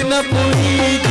Look in the.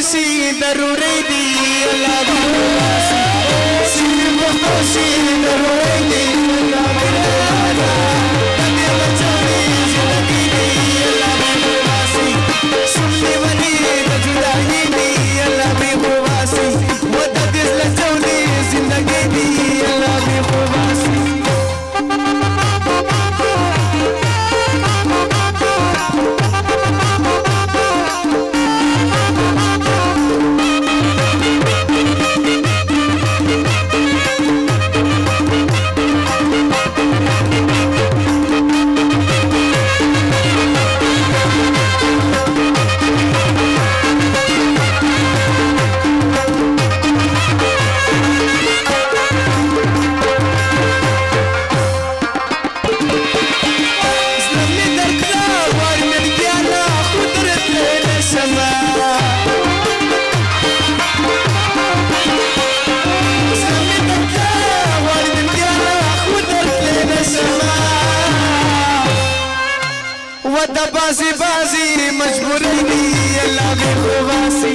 खुशी दरूरे दी अलग त बासी बासी मजबूरी अल्लाह बेवासी